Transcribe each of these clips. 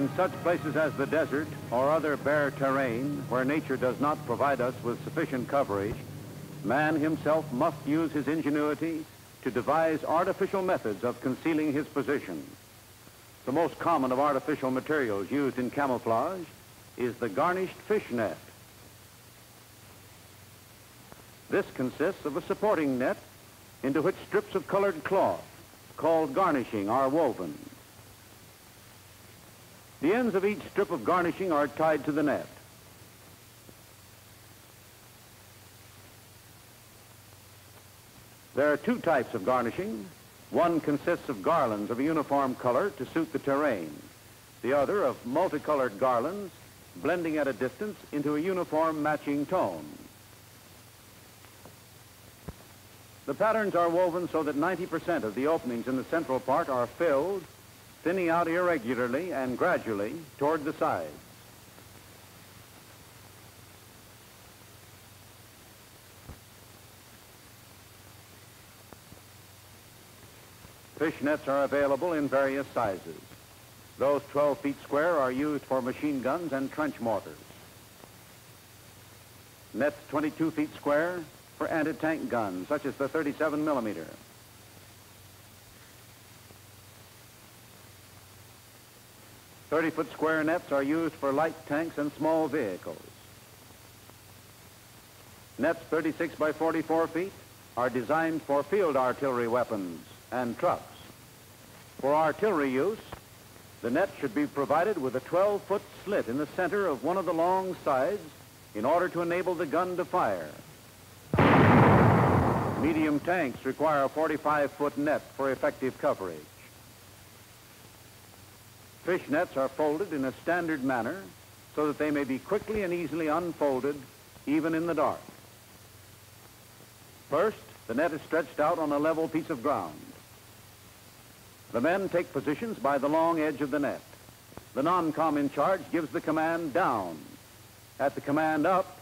in such places as the desert or other bare terrain where nature does not provide us with sufficient coverage, man himself must use his ingenuity to devise artificial methods of concealing his position. The most common of artificial materials used in camouflage is the garnished fish net. This consists of a supporting net into which strips of colored cloth called garnishing are woven. The ends of each strip of garnishing are tied to the net. There are two types of garnishing. One consists of garlands of a uniform color to suit the terrain. The other of multicolored garlands blending at a distance into a uniform matching tone. The patterns are woven so that 90% of the openings in the central part are filled, thinning out irregularly and gradually toward the sides. Fish nets are available in various sizes. Those 12 feet square are used for machine guns and trench mortars. Nets 22 feet square for anti-tank guns, such as the 37 millimeter. Thirty-foot square nets are used for light tanks and small vehicles. Nets 36 by 44 feet are designed for field artillery weapons and trucks. For artillery use, the net should be provided with a 12-foot slit in the center of one of the long sides in order to enable the gun to fire. Medium tanks require a 45-foot net for effective coverage. Fish nets are folded in a standard manner so that they may be quickly and easily unfolded even in the dark. First, the net is stretched out on a level piece of ground. The men take positions by the long edge of the net. The non-com in charge gives the command down. At the command up,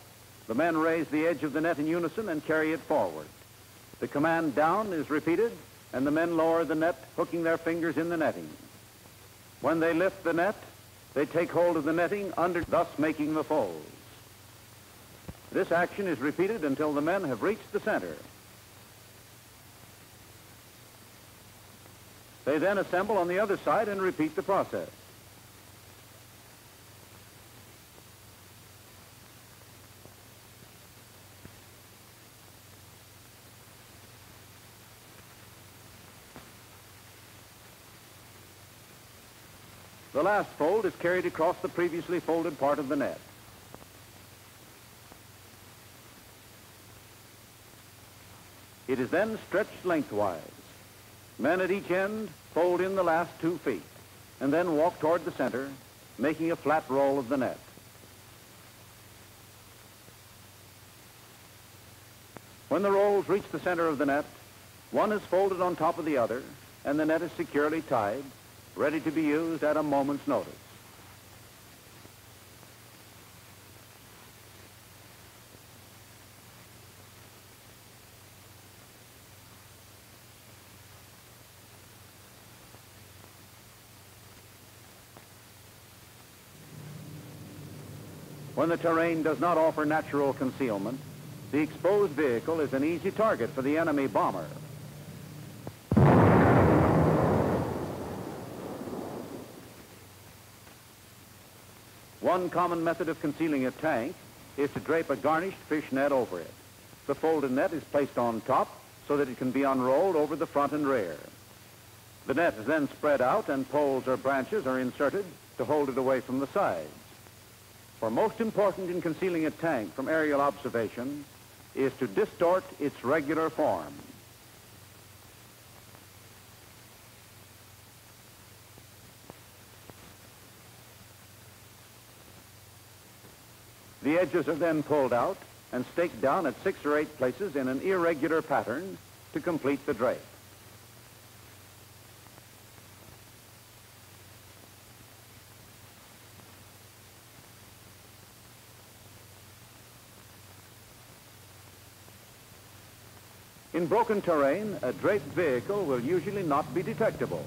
the men raise the edge of the net in unison and carry it forward. The command down is repeated, and the men lower the net, hooking their fingers in the netting. When they lift the net, they take hold of the netting under, thus making the folds. This action is repeated until the men have reached the center. They then assemble on the other side and repeat the process. The last fold is carried across the previously folded part of the net. It is then stretched lengthwise. Men at each end fold in the last two feet, and then walk toward the center, making a flat roll of the net. When the rolls reach the center of the net, one is folded on top of the other, and the net is securely tied, ready to be used at a moment's notice. When the terrain does not offer natural concealment, the exposed vehicle is an easy target for the enemy bomber. One common method of concealing a tank is to drape a garnished fish net over it. The folded net is placed on top so that it can be unrolled over the front and rear. The net is then spread out and poles or branches are inserted to hold it away from the sides. For most important in concealing a tank from aerial observation is to distort its regular form. The edges are then pulled out and staked down at six or eight places in an irregular pattern to complete the drape. In broken terrain, a draped vehicle will usually not be detectable.